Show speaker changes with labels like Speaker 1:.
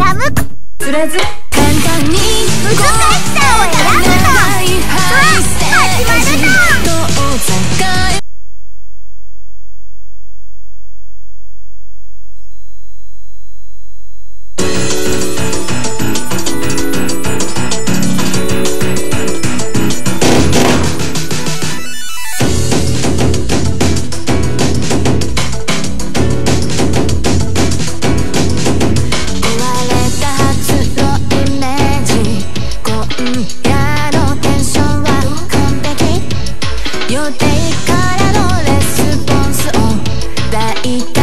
Speaker 1: ダム。
Speaker 2: 釣らず簡単に。難しさを選ぶからのレスポンスを抱いた